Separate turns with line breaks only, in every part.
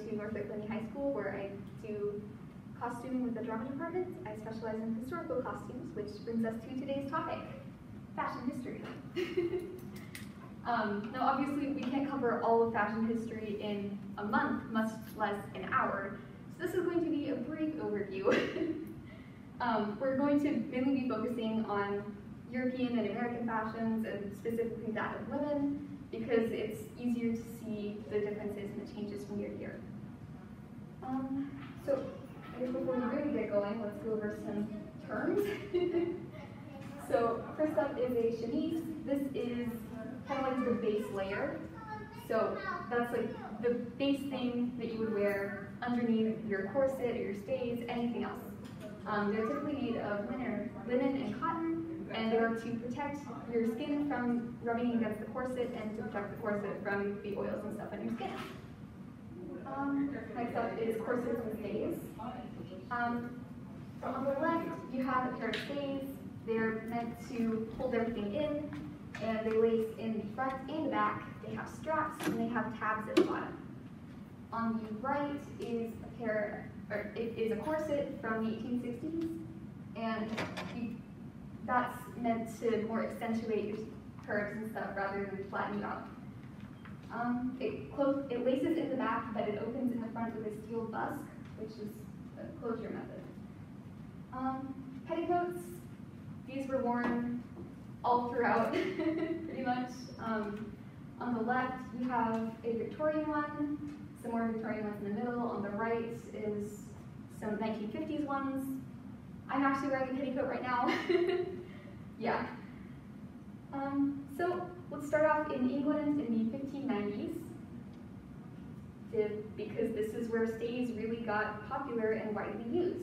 to North Oconee High School where I do costuming with the drama department. I specialize in historical costumes, which brings us to today's topic, fashion history. um, now obviously we can't cover all of fashion history in a month, much less an hour, so this is going to be a brief overview. um, we're going to mainly be focusing on European and American fashions, and specifically that of women, because it's easier to see the differences and the changes from year to year. Um, so I guess before we really get going, let's go over some terms. so first up is a chemise. This is kind of like the base layer. So that's like the base thing that you would wear underneath your corset or your stays, anything else. Um, they're typically made of linen, linen and cotton, and they are to protect your skin from rubbing against the corset and to protect the corset from the oils and stuff on your skin. Um, next up is corsets and stays. Um, so on the left, you have a pair of stays. They're meant to hold everything in, and they lace in the front and back. They have straps, and they have tabs at the bottom. On the right is a pair, or it is a corset from the 1860s, and you, that's meant to more accentuate your curves and stuff rather than flatten you out. Um, it, close, it laces in the back, but it opens in the front with a steel busk, which is a closure method. Um, petticoats, these were worn all throughout, pretty much. Um, on the left, you have a Victorian one, some more Victorian ones in the middle. On the right is some 1950s ones. I'm actually wearing a petticoat right now. yeah. Um, so let's start off in England in the 1590s, because this is where stays really got popular and widely used.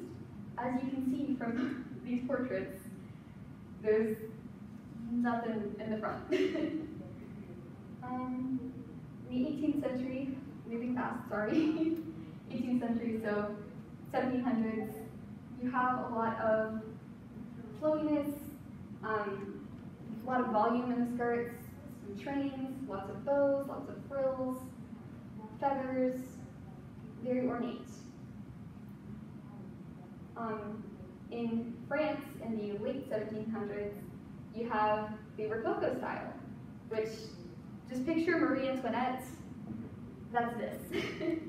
As you can see from these portraits, there's nothing in the front. um, the 18th century, moving fast, sorry, 18th century, so 1700s, you have a lot of flowiness, um, a lot of volume in the skirts, some trains, lots of bows, lots of frills, feathers, very ornate. Um, in France, in the late 1700s, you have the Rococo style, which, just picture Marie Antoinette, that's this.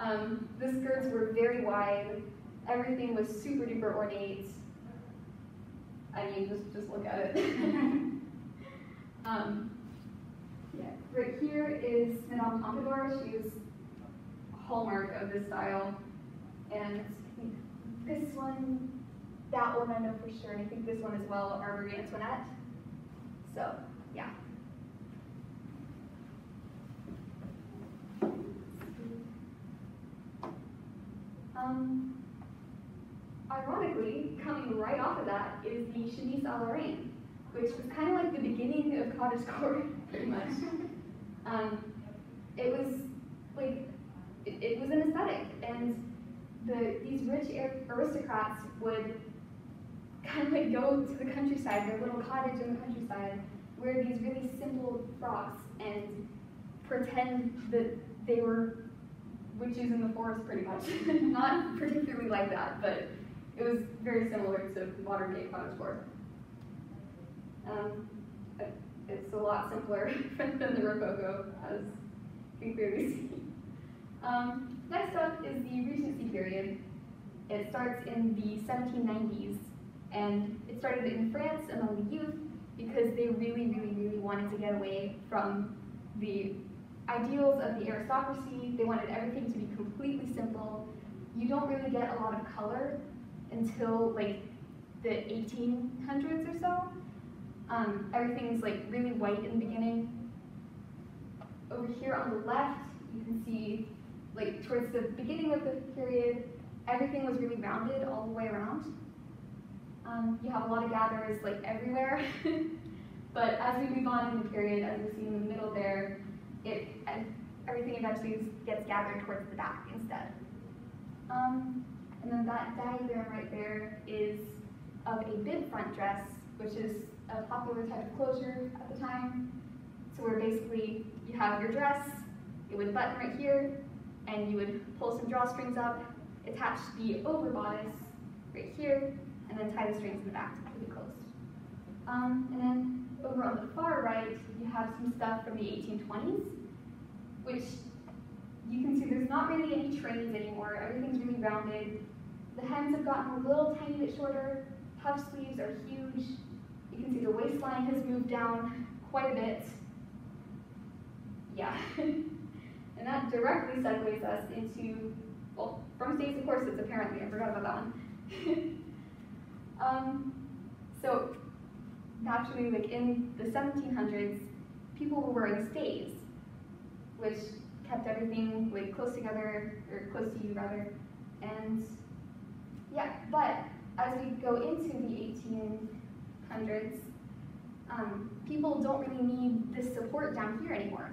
um, the skirts were very wide, everything was super duper ornate. I mean, just, just look at it. um, yeah, right here is Madame Pompadour. She was a hallmark of this style. And this one, that one I know for sure, and I think this one as well are Marie Antoinette. So, yeah. Um, right off of that is the à la which was kind of like the beginning of cottagecore, pretty much. Um, it was like, it, it was an aesthetic, and the these rich aristocrats would kind of like go to the countryside, their little cottage in the countryside, wear these really simple frocks and pretend that they were witches in the forest pretty much. Not particularly like that, but it was very similar to modern day cottagecore. Um, it's a lot simpler than the Rococo, as you can clearly see. Um, next up is the Regency period. It starts in the 1790s, and it started in France among the youth because they really, really, really wanted to get away from the ideals of the aristocracy. They wanted everything to be completely simple. You don't really get a lot of color until like the 1800s or so. Um, everything's like really white in the beginning. Over here on the left, you can see like towards the beginning of the period, everything was really rounded all the way around. Um, you have a lot of gatherers like everywhere. but as we move on in the period, as we see in the middle there, it everything eventually gets gathered towards the back instead. Um, and then that diagram right there is of a bib front dress, which is a popular type of closure at the time. So where basically you have your dress, it would button right here, and you would pull some drawstrings up, attach the over bodice right here, and then tie the strings in the back to keep it closed. Um, and then over on the far right, you have some stuff from the 1820s, which you can see there's not really any trains anymore. Everything's really rounded. The hems have gotten a little tiny bit shorter. Puff sleeves are huge. You can see the waistline has moved down quite a bit. Yeah. and that directly segues us into, well, from stays to corsets apparently. I forgot about that one. um, so naturally, like in the 1700s, people were wearing stays, which kept everything like close together, or close to you rather. And yeah, but as we go into the 1800s, um, people don't really need this support down here anymore.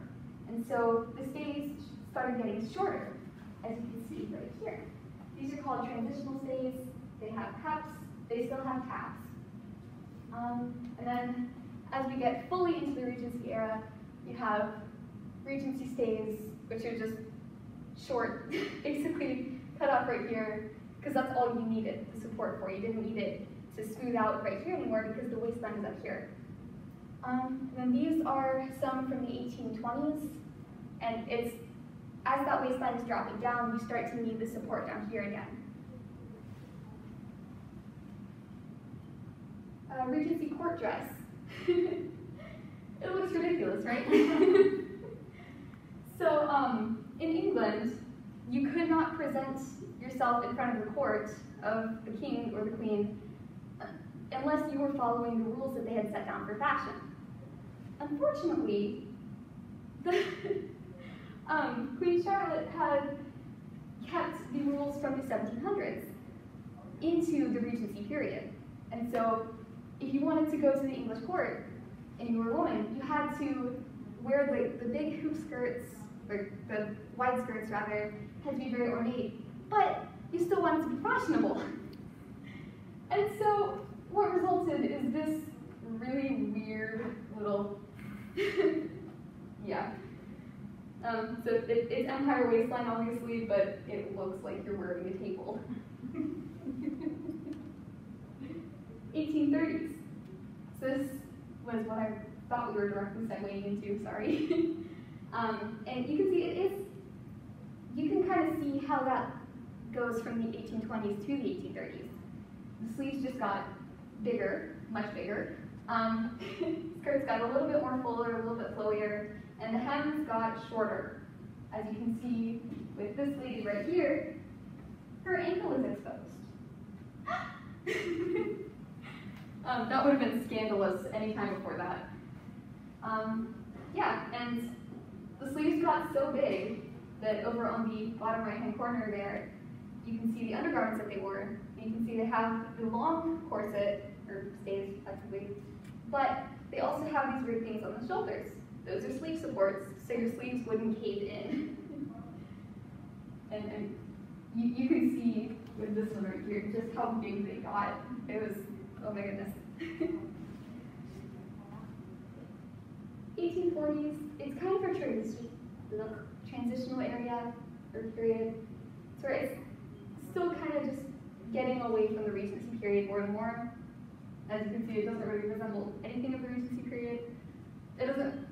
And so the stays started getting shorter, as you can see right here. These are called transitional stays. They have cups, they still have tabs. Um, and then as we get fully into the Regency era, you have Regency stays, which are just short, basically cut off right here, because that's all you needed the support for. You didn't need it to smooth out right here anymore because the waistline is up here. Um, and then these are some from the 1820s, and it's as that waistline is dropping down, you start to need the support down here again. Regency court dress. it looks ridiculous, right? so um, in England, you could not present yourself in front of the court of the king or the queen uh, unless you were following the rules that they had set down for fashion. Unfortunately, the um, Queen Charlotte had kept the rules from the 1700s into the Regency period. And so if you wanted to go to the English court and you were a woman, you had to wear the, the big hoop skirts, or the wide skirts rather, had to be very ornate, but you still wanted to be fashionable. and so what resulted is this really weird little, yeah. Um, so it, it's empire waistline obviously, but it looks like you're wearing a table. 1830s. So this was what I thought we were directly segueing into, sorry. um, and you can see it is, you can kind of see how that goes from the 1820s to the 1830s. The sleeves just got bigger, much bigger. Um, skirts got a little bit more fuller, a little bit flowier, and the hems got shorter. As you can see with this lady right here, her ankle is exposed. um, that would have been scandalous any time before that. Um, yeah, and the sleeves got so big that over on the bottom right hand corner there, you can see the undergarments that they wore. And you can see they have the long corset, or stays effectively, but they also have these weird things on the shoulders. Those are sleeve supports, so your sleeves wouldn't cave in. and, and you, you can see with this one right here just how big they got. It was, oh my goodness. 1840s, it's kind of a transition, look, transitional area or period. So it's still kind of just getting away from the Regency period more and more. As you can see, it doesn't really resemble anything of the Regency period. It doesn't,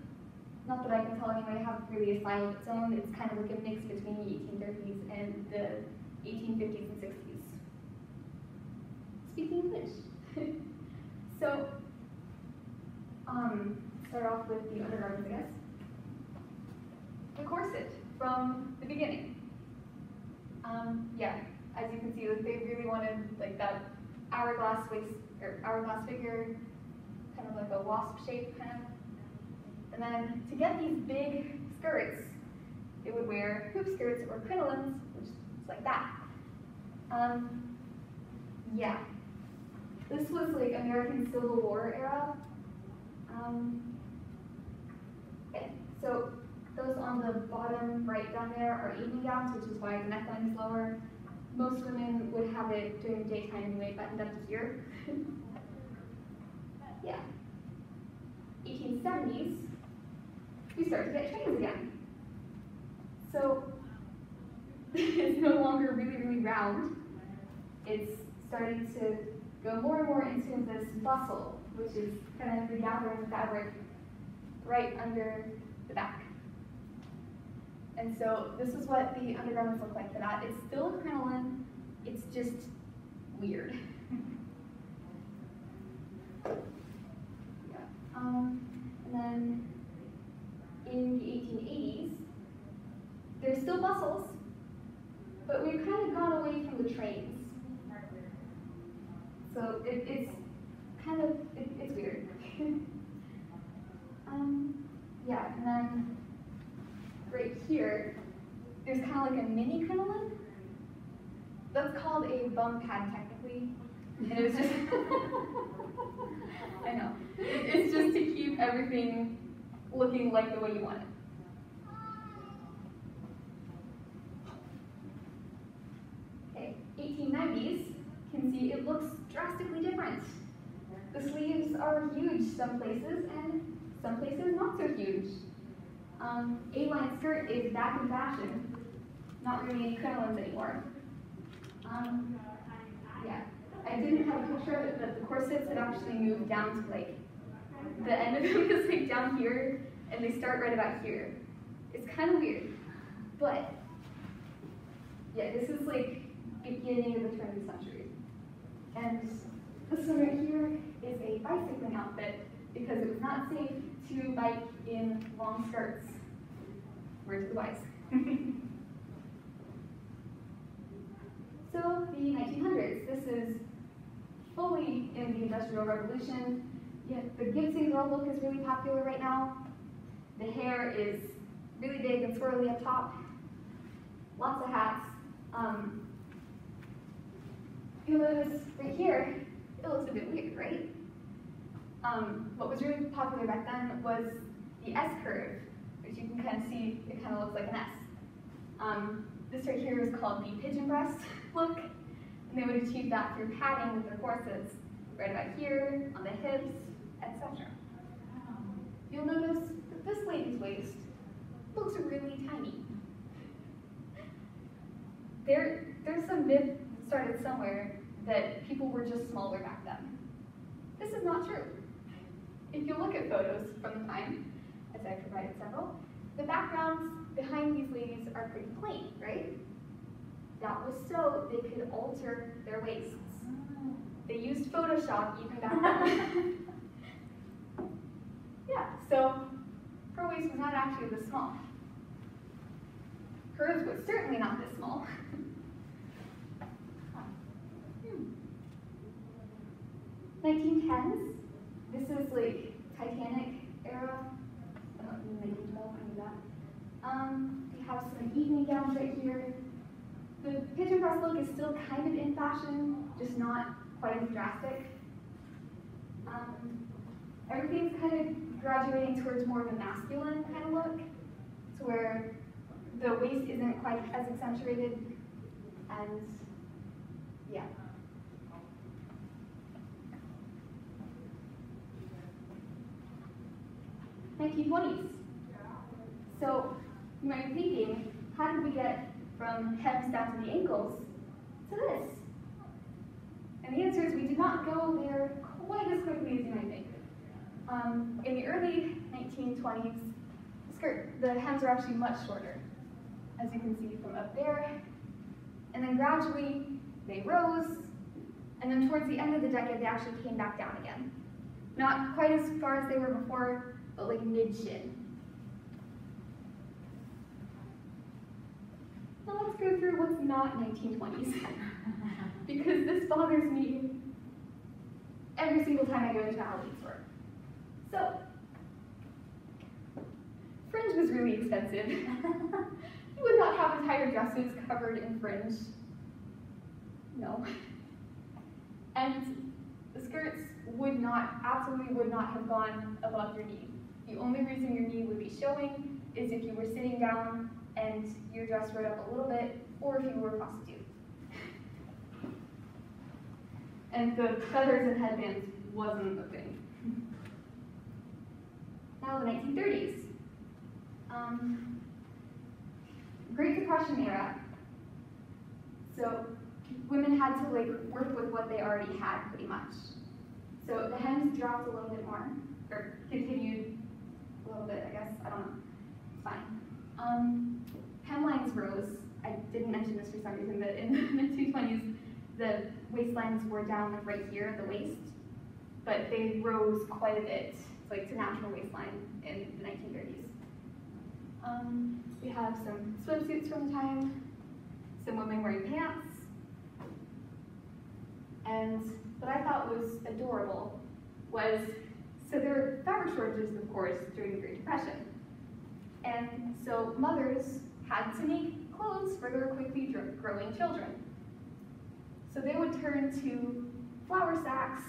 not that I can tell anyway, have really a style of its own. It's kind of like a mix between the 1830s and the 1850s and 60s. Speaking English. so, um, start off with the undergarments, I guess. Corset from the beginning. Um, yeah, as you can see, like, they really wanted like that hourglass waist or hourglass figure, kind of like a wasp shape, kind of. And then to get these big skirts, they would wear hoop skirts or crinolines, which is like that. Um, yeah, this was like American Civil War era. Um, okay, so those on the bottom right down there are evening gowns, which is why the neckline is lower. Most women would have it during daytime anyway, buttoned up to here. yeah. 1870s, we start to get trains again. So it's no longer really, really round. It's starting to go more and more into this bustle, which is kind of the gathering fabric right under the back. And so this is what the undergarments look like for that. It's still crinoline, it's just weird. yeah. Um, and then in the 1880s, there's still bustles, but we've kind of gone away from the trains. So it, it's kind of, it, it's weird. um, yeah, and then right here, there's kind of like a mini crinoline. That's called a bum pad technically. And it was just, I know, it's just to keep everything looking like the way you want it. Okay, 1890s, can see it looks drastically different. The sleeves are huge some places and some places not so huge. Um, A-line skirt is back in fashion. Not really any crinolines anymore. Um, yeah, I didn't have a picture of it, but the corsets had actually moved down to like, the end of them is like down here, and they start right about here. It's kind of weird, but yeah, this is like beginning of the turn of the century. And this one right here is a bicycling outfit because it was not safe to bike in long skirts. Where's the wise? so the 1900s, this is fully in the Industrial Revolution. Yeah, the Gibson girl look is really popular right now. The hair is really big and swirly up top. Lots of hats. Um, you'll notice right here, it looks a bit weird, right? Um, what was really popular back then was the S curve, which you can kind of see, it kind of looks like an S. Um, this right here is called the pigeon breast look, and they would achieve that through padding with their corsets, right about here, on the hips, etc. You'll notice that this lady's waist looks really tiny. There, there's some myth started somewhere that people were just smaller back then. This is not true. If you look at photos from the time, as I provided several, the backgrounds behind these ladies are pretty plain, right? That was so they could alter their waists. They used Photoshop even back then. yeah, so her waist was not actually this small. Hers was certainly not this small. hmm. 1910s, this is like Titanic era. I don't know you can tell that. Um, we have some evening gowns right here. The pigeon breast look is still kind of in fashion, just not quite as drastic. Um, everything's kind of graduating towards more of a masculine kind of look, to where the waist isn't quite as accentuated, and yeah. 1920s. So you might be thinking, how did we get from hems down to the ankles to this? And the answer is we did not go there quite as quickly as you might think. Um, in the early 1920s, the skirt, the hems were actually much shorter, as you can see from up there. And then gradually, they rose, and then towards the end of the decade, they actually came back down again. Not quite as far as they were before, but like mid-shin. Now let's go through what's not 1920s. because this bothers me every single time I go into a Halloween store. So, fringe was really expensive. you would not have entire dresses covered in fringe. No. And the skirts would not, absolutely would not have gone above your knee. The only reason your knee would be showing is if you were sitting down and your dress rode up a little bit, or if you were a prostitute. And the feathers and headbands wasn't a thing. Now the 1930s. Um, Great Depression era, So women had to like work with what they already had pretty much. So the hems dropped a little bit more, or continued a little bit, I guess. I don't know. Fine. Um, hemlines rose. I didn't mention this for some reason, but in the 220s, the waistlines were down right here at the waist, but they rose quite a bit, like to natural waistline in the 1930s. Um, we have some swimsuits from the time, some women wearing pants, and what I thought was adorable was, so there were fabric shortages, of course, during the Great Depression. And so mothers had to make clothes for their quickly growing children. So they would turn to flour sacks,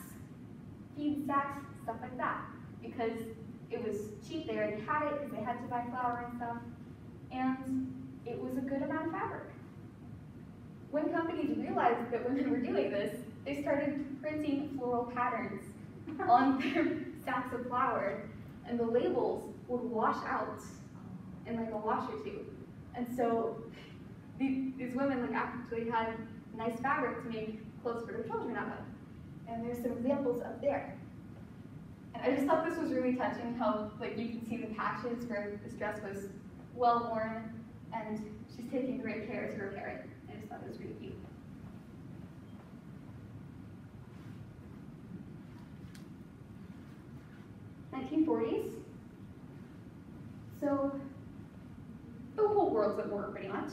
feed sacks, stuff like that, because it was cheap, they already had it, because they had to buy flour and stuff, and it was a good amount of fabric. When companies realized that women were doing this, they started printing floral patterns on their sacks of flour, and the labels would wash out in like a wash or two. And so these, these women like actually had nice fabric to make clothes for their children out of. And there's some examples up there. And I just thought this was really touching how like you can see the patches where this dress was well worn and she's taking great care to repair it. I just thought it was really cute. 1940s. So the whole world's at war pretty much.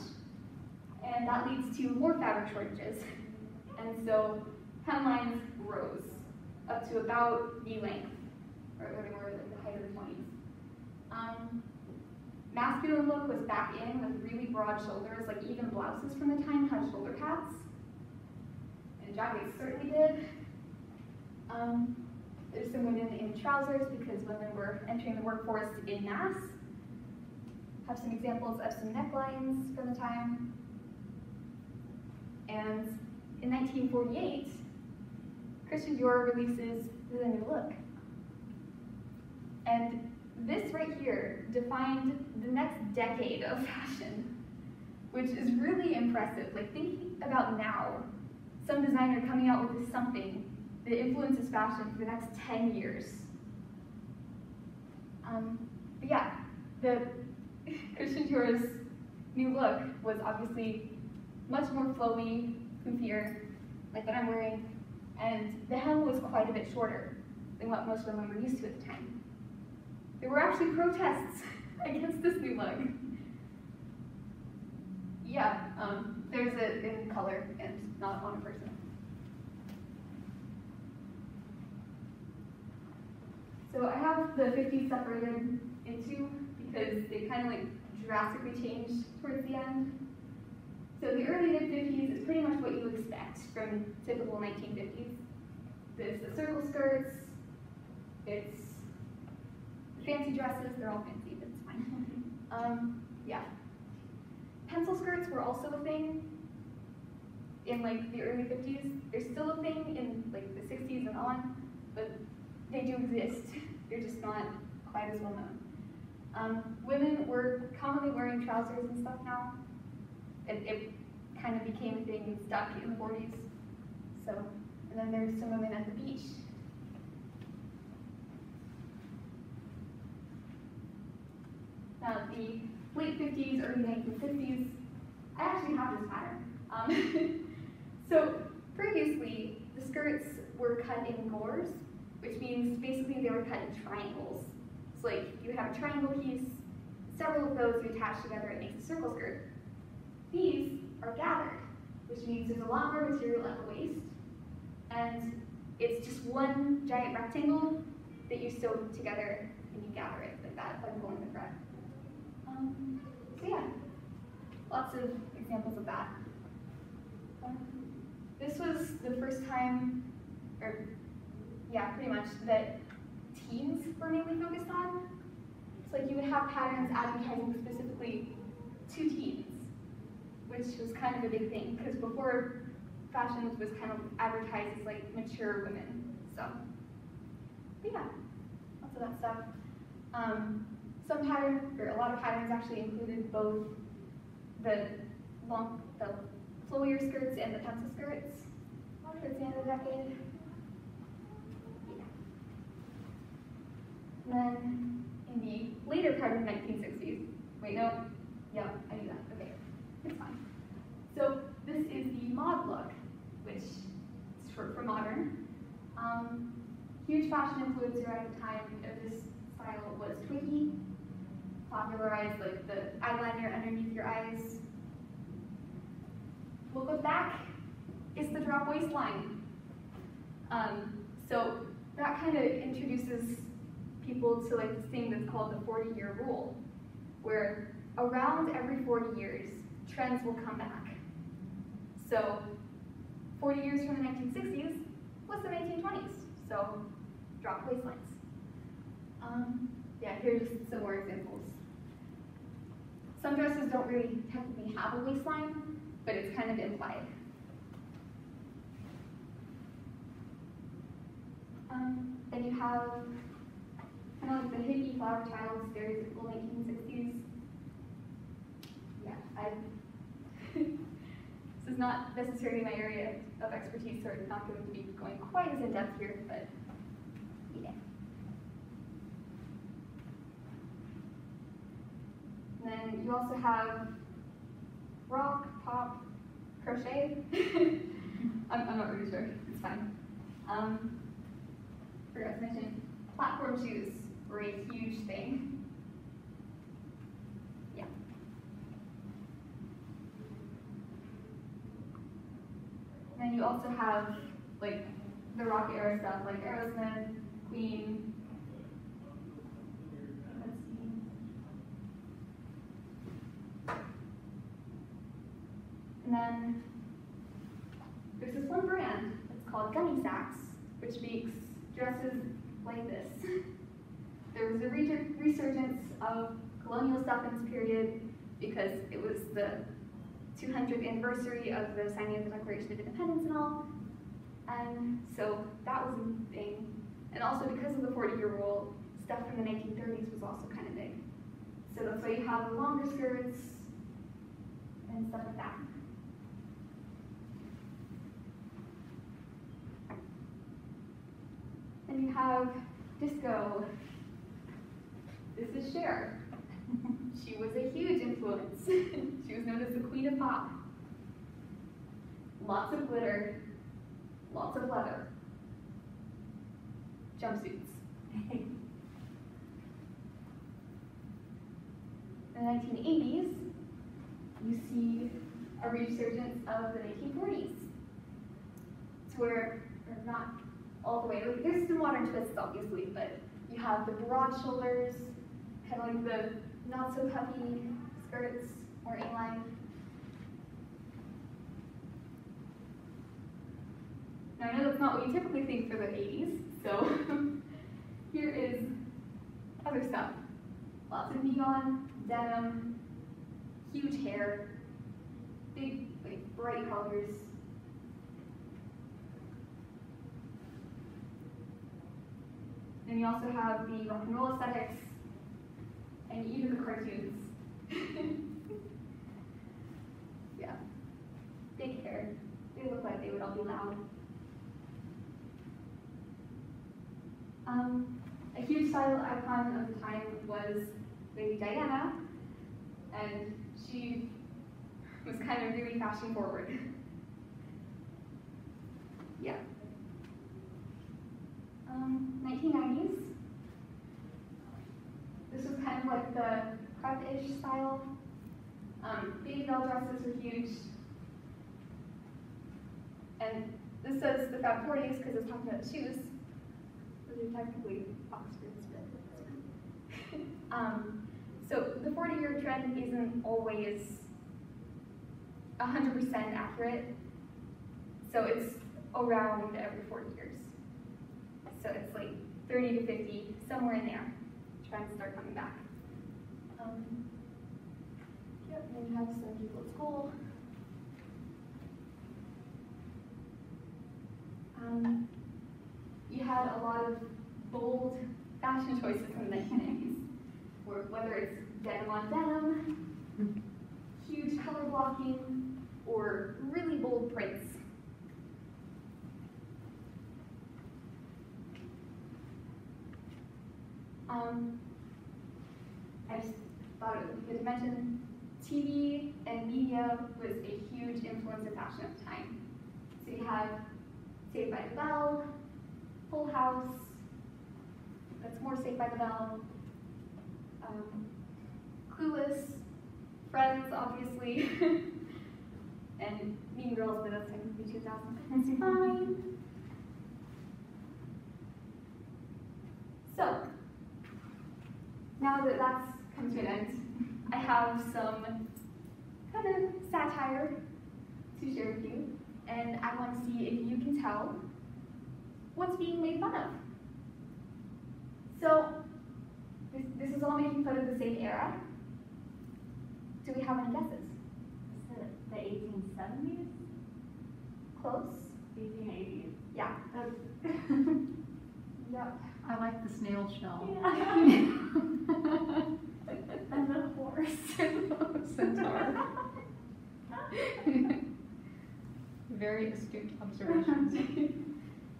And that leads to more fabric shortages. And so hemlines rose up to about knee length, or they were at the height of the 20s. Um, masculine look was back in with really broad shoulders, like even blouses from the time had shoulder pads. And jackets certainly did. Um, there's some women in trousers because women were entering the workforce in mass. Have some examples of some necklines from the time. And in 1948, Christian Dior releases the new look. And this right here defined the next decade of fashion, which is really impressive. Like thinking about now, some designer coming out with something that influences fashion for the next 10 years. Um, but yeah, the Christian Dior's new look was obviously much more flowy, poofier, like what I'm wearing, and the hem was quite a bit shorter than what most women were used to at the time. There were actually protests against this new look. Yeah, um, there's it in color and not on a person. So I have the 50s separated into because they kind of like drastically changed towards the end. So the early mid-50s is pretty much what you expect from typical 1950s. It's the circle skirts, it's fancy dresses, they're all fancy, but it's fine. um, yeah. Pencil skirts were also a thing in like the early 50s. They're still a thing in like the 60s and on, but they do exist. They're just not quite as well known. Um, women were commonly wearing trousers and stuff now. It, it kind of became a thing and stuck in the 40s. So, and then there's some women at the beach. Now, the late 50s, early 1950s, I actually have this pattern. Um, so previously, the skirts were cut in gores, which means basically they were cut in triangles. So like you have a triangle piece, several of those you attach together, it makes a circle skirt. These are gathered, which means there's a lot more material at the waist, and it's just one giant rectangle that you sew together and you gather it like that, like pulling the front. Um, so yeah, lots of examples of that. Um, this was the first time, or yeah, pretty much, that teens were mainly focused on. So like you would have patterns advertising specifically to teens, which was kind of a big thing, because before fashion was kind of advertised as like mature women. So, but yeah, lots of that stuff. Um, some patterns, or a lot of patterns actually included both the long, the flowier skirts and the pencil skirts towards the end of the decade. Yeah. And then in the later part of the 1960s, wait, no, yeah, I knew that, okay, it's fine. So this is the mod look, which is short for modern. Um, huge fashion influencer at the time of this style was Twiggy, popularized like the eyeliner underneath your eyes. We'll go back it's the drop waistline. Um, so that kind of introduces people to like this thing that's called the 40 year rule, where around every 40 years, trends will come back. So 40 years from the 1960s was the 1920s, so drop waistlines. Um, yeah, here's just some more examples. Some dresses don't really technically have a waistline, but it's kind of implied. Um, then you have like the hippie flower child stereotypical 1960s. Yeah, I. this is not necessarily my area of expertise, so I'm not going to be going quite as in depth here, but yeah. And then you also have rock, pop, crochet. I'm, I'm not really sure. It's fine. Um, forgot to mention, platform shoes were a huge thing. Yeah. And you also have like the rock era stuff like Aerosmith, Queen. And then there's this one brand, it's called Gunne Sax, which makes dresses like this. There was a resurgence of colonial stuff in this period because it was the 200th anniversary of the signing of the Declaration of Independence and all. And so that was a thing. And also because of the 40-year rule, stuff from the 1930s was also kind of big. So that's why you have longer skirts and stuff like that. Then you have disco. This is Cher. she was a huge influence. she was known as the queen of pop. Lots of glitter, lots of leather. Jumpsuits. In the 1980s, you see a resurgence of the 1940s. It's where, or not all the way. There's some modern twists, obviously, but you have the broad shoulders, kind of like the not so puffy skirts, or A-line. Now, I know that's not what you typically think for the 80s, so here is other stuff. Lots of neon, denim, huge hair, big, like, bright colors, And you also have the rock and roll aesthetics, and even the cartoons. yeah. Big hair. They look like they would all be loud. Um, a huge style icon of the time was Lady Diana, and she was kind of really fashion forward. yeah um, 1990s. This was kind of like the prep-ish style. Um, baby doll dresses were huge. And this says the Fab 40s because it's talking about shoes. Those are technically Oxfords, but um, So the 40-year trend isn't always 100% accurate. So it's around every 40 years. So it's like 30 to 50, somewhere in there. Trends start coming back. Um, yep, and have some people at school. Um, you had a lot of bold fashion choices in the 1990s, whether it's denim on denim, huge color blocking, or really really bold prints. Um, I just thought it would be good to mention TV and media was a huge influence of fashion at the time. So you have Saved by the Bell, Full House, that's more Saved by the Bell, um, Clueless, Friends, obviously, and Mean Girls, but that's technically 2000. That's fine. So, now that that's come to an end, I have some kind of satire to share with you, and I want to see if you can tell what's being made fun of. So, this, this is all making fun of the same era. Do we have any guesses?
Is it the eighteen seventies,
Close?
eighteen eighties?
Yeah. Yep.
I like the snail shell.
And the horse.
Centaur. Very astute observations.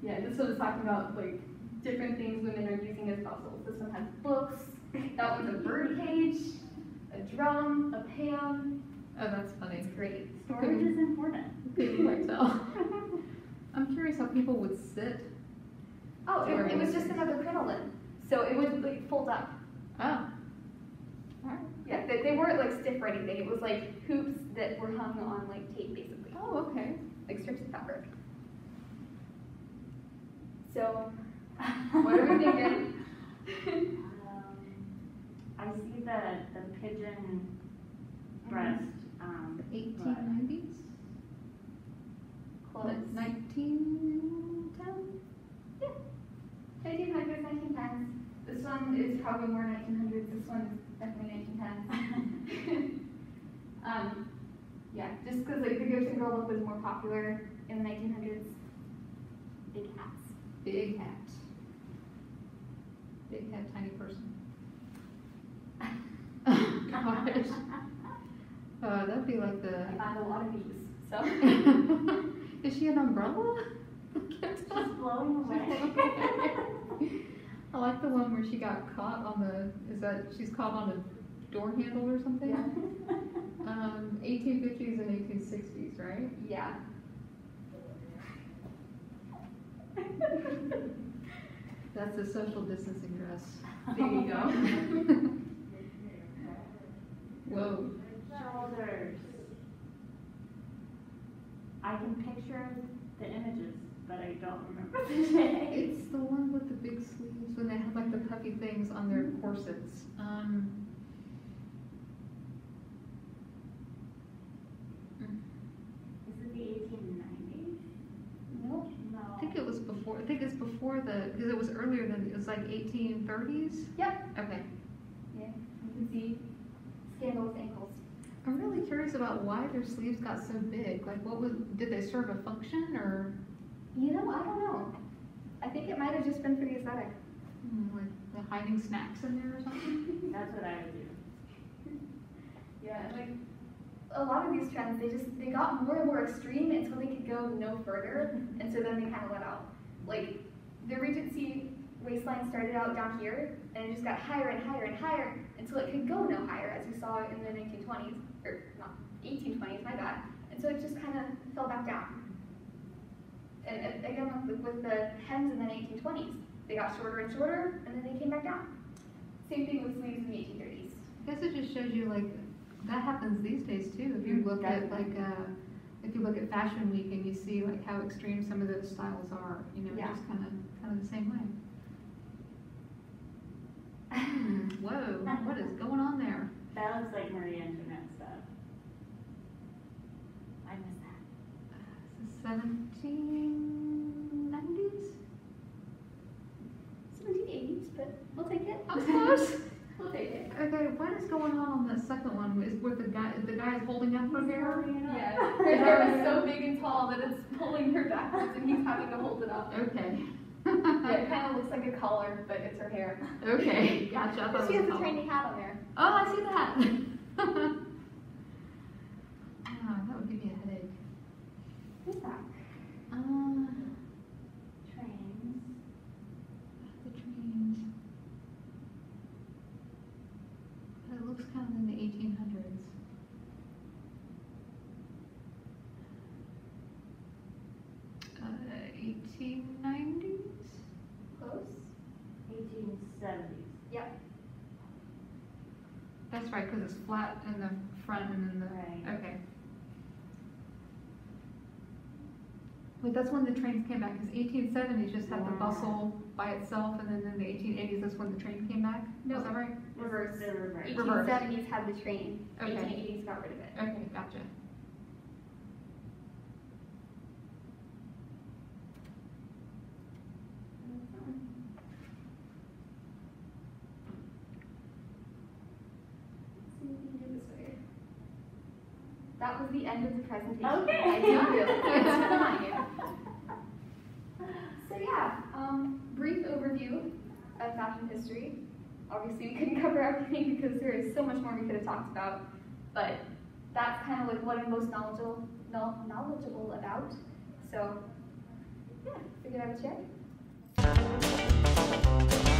yeah, this one is talking about like different things women are using as puzzles. This one has books. That one's a bird cage, a drum, a pan.
Oh, that's funny.
It's great.
Storage is important.
Couldn't tell. I'm curious how people would sit.
Oh, it, it was just another crinoline. So it would like fold up.
Oh. Alright.
Yeah, they, they weren't like stiff or anything. It was like hoops that were hung on like tape basically.
Oh, okay.
Like strips of fabric. So, what are we thinking?
Um, I see the, the pigeon breast, um,
1890s?
Close.
1910?
1900s, 1910s. This one is probably more 1900s. This one is definitely 1910s. Um, yeah, just because like the Gibson Girl look was more popular in the 1900s. Big hats.
Big hat. Big hat, tiny person. Gosh. Uh, that'd be like the.
I found a lot of these. So
Is she an umbrella?
Just blowing away.
I like the one where she got caught on the, is that, she's caught on a door handle or something?
yeah,
Um, eighteen fifties and eighteen sixties, right?
yeah.
That's a social distancing dress.
There you go.
Whoa.
Shoulders. I can picture the images, but I don't remember the name.
It's the one with the big sleeves when they have like the puffy things on their corsets. Um.
Is it the eighteen nineties?
Nope.
No.
I think it was before, I think it's before the, because it was earlier than, it was like eighteen thirties?
Yep.
Okay.
Yeah, you can see scandalous ankles.
I'm really curious about why their sleeves got so big. Like, what was, did they serve a function or,
You know, I don't know. I think it might have just been for the aesthetic.
hmm, like, the hiding snacks in there or something?
That's what I would do.
Yeah, like a lot of these trends, they just they got more and more extreme until they could go no further, and so then they kind of let out. Like the Regency waistline started out down here, and it just got higher and higher and higher until it could go no higher, as we saw in the 1920s or not 1820s, my bad. And so it just kind of fell back down. And, again, with, with the hems in the 1920s, they got shorter and shorter, and then they came back down. Same thing with sleeves in the 1830s.
I guess it just shows you like, that happens these days too. If you
Mm,
look at like, uh, if you look at Fashion Week and you see like how extreme some of those styles are, you know,
Yeah.
just kind of, kind of the same way. Whoa, what is going on there?
That looks like Marie Antoinette stuff. I miss that.
Seventeen nineties?
1780s, but we'll take it.
I'm close.
We'll take it.
Okay, what is going on on the second one? Is with the guy, the guy is holding up her hair?
Yeah, her hair is so big and tall that it's pulling her backwards and he's having to hold it up.
Okay.
Yeah, it kind of looks like a collar, but it's her hair.
Okay, gotcha. I
She has a
a
trendy hat on there.
Oh, I see that. ah, that would give me a headache.
this back?
Uh,
Trains.
the trains. It looks kind of in the eighteen hundreds. Uh, eighteen nineties?
Close?
Eighteen seventies.
Yep.
That's right, cause it's flat in the front and then the,
Right.
okay. Wait, that's when the trains came back, cause eighteen seventies just had the
Yeah.
bustle by itself, and then in the eighteen eighties, that's when the train came back?
No.
Is that right?
Reverse.
The reverse.
Eighteen
Reverse.
seventies had the train,
Okay.
eighteen eighties got rid of it.
Okay, gotcha.
Let's see if we can do this way. That was the end of the presentation.
Okay.
I it's fine. So yeah, um, brief overview of fashion history. Obviously, we couldn't cover everything because there is so much more we could have talked about, but that's kind of like what I'm most knowledgeable knowledgeable about. So yeah, figured I would share.